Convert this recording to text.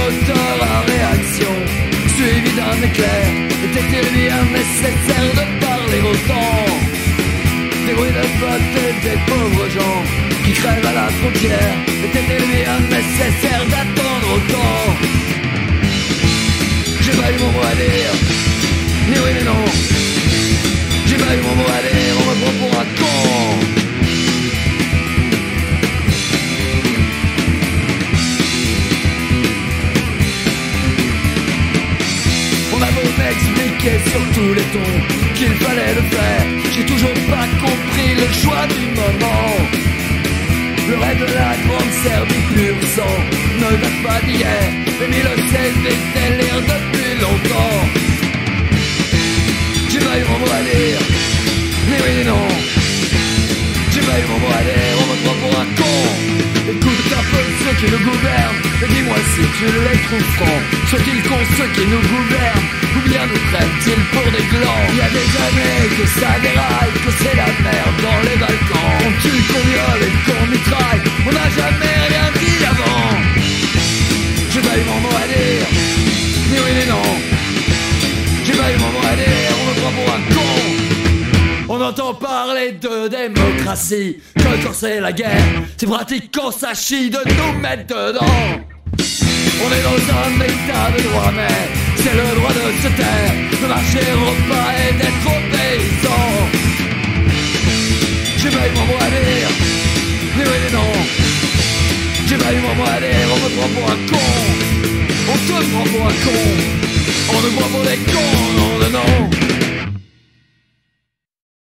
moteur en réaction, suivi d'un éclair, était-il bien nécessaire de parler autant Des bruits de vote et des pauvres gens qui crèvent à la frontière, était-il bien nécessaire d'attendre autant J'ai pas eu mon mot à dire, ni oui ni non, j'ai pas eu mon mot à dire, on me prend pour un con. Sur tous les tons qu'il fallait le faire. J'ai toujours pas compris le choix du moment. Le rêve de la grande Serbie pur sang ne date pas d'hier. Mais sait des délires depuis longtemps. J'ai eu mon mot à dire, ni oui ni non. J'ai eu mon mot à dire, on me prend pour un con. Écoute un peu ceux qui nous gouvernent Et dis-moi si tu les trouves francs Sont-ils cons ceux qui nous gouvernent Il y a des années que ça déraille Que c'est la merde dans les Balkans. On tue, qu'on viole et qu'on mitraille. On n'a jamais rien dit avant. J'ai pas eu mon mot à dire Ni oui ni non. J'ai pas eu mon mot à dire On me prend pour un con. On entend parler de démocratie, que quand c'est la guerre, c'est pratique qu'on s'achie de nous mettre dedans. On est dans un état de droit, mais c'est le droit de se taire, de marcher au pas et d'être obéissant. J'ai pas eu mon mot à dire, ni oui ni non. J'ai pas eu mon mot à dire, on me prend pour un con. On te prend pour un con. On me prend pour des cons.